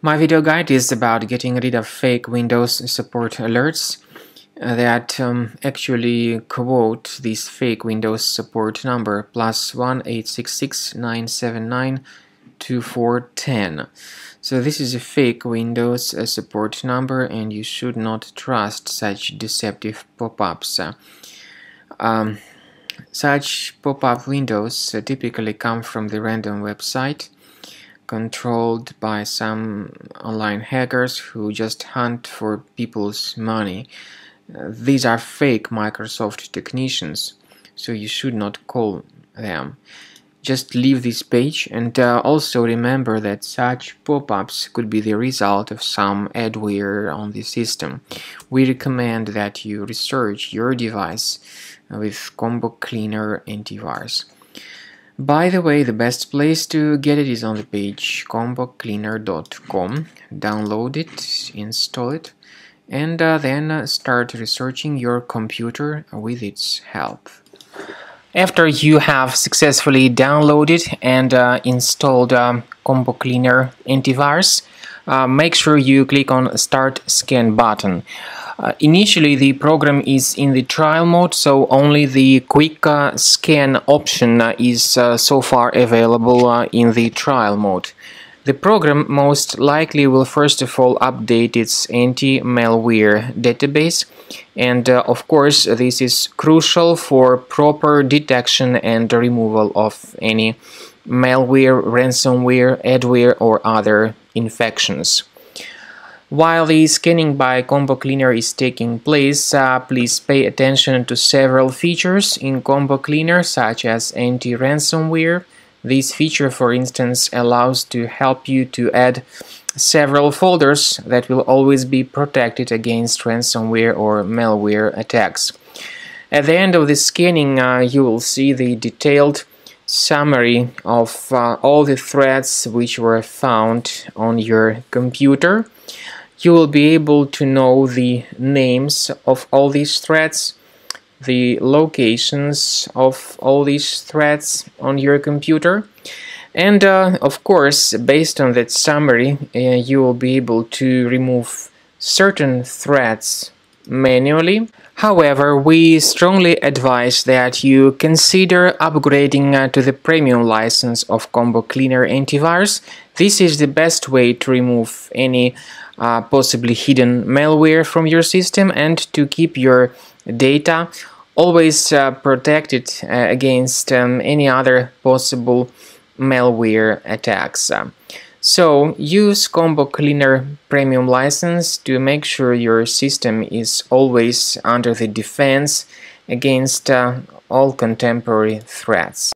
My video guide is about getting rid of fake Windows support alerts uh, that um, actually quote this fake Windows support number plus one eight six six nine seven nine two four ten. So this is a fake Windows uh, support number and you should not trust such deceptive pop-ups. Um, such pop-up windows uh, typically come from the random website controlled by some online hackers who just hunt for people's money. Uh, these are fake Microsoft technicians, so you should not call them. Just leave this page and uh, also remember that such pop-ups could be the result of some adware on the system. We recommend that you research your device with Combo Cleaner antivirus. By the way, the best place to get it is on the page combocleaner.com. Download it, install it, and uh, then uh, start researching your computer with its help. After you have successfully downloaded and uh, installed um, Combo Cleaner antivirus, uh, make sure you click on Start Scan button. Uh, initially the program is in the trial mode so only the quick uh, scan option uh, is uh, so far available uh, in the trial mode. The program most likely will first of all update its anti-malware database and of course this is crucial for proper detection and removal of any malware, ransomware, adware or other infections. While the scanning by Combo Cleaner is taking place, uh, please pay attention to several features in Combo Cleaner such as anti-ransomware. This feature, for instance, allows to help you to add several folders that will always be protected against ransomware or malware attacks. At the end of the scanning, uh, you will see the detailed summary of uh, all the threads which were found on your computer you will be able to know the names of all these threads, the locations of all these threads on your computer. And uh, of course, based on that summary, uh, you will be able to remove certain threads manually. However, we strongly advise that you consider upgrading uh, to the premium license of Combo Cleaner Antivirus. This is the best way to remove any uh, possibly hidden malware from your system and to keep your data always uh, protected uh, against um, any other possible malware attacks. So use Combo Cleaner Premium license to make sure your system is always under the defense against uh, all contemporary threats.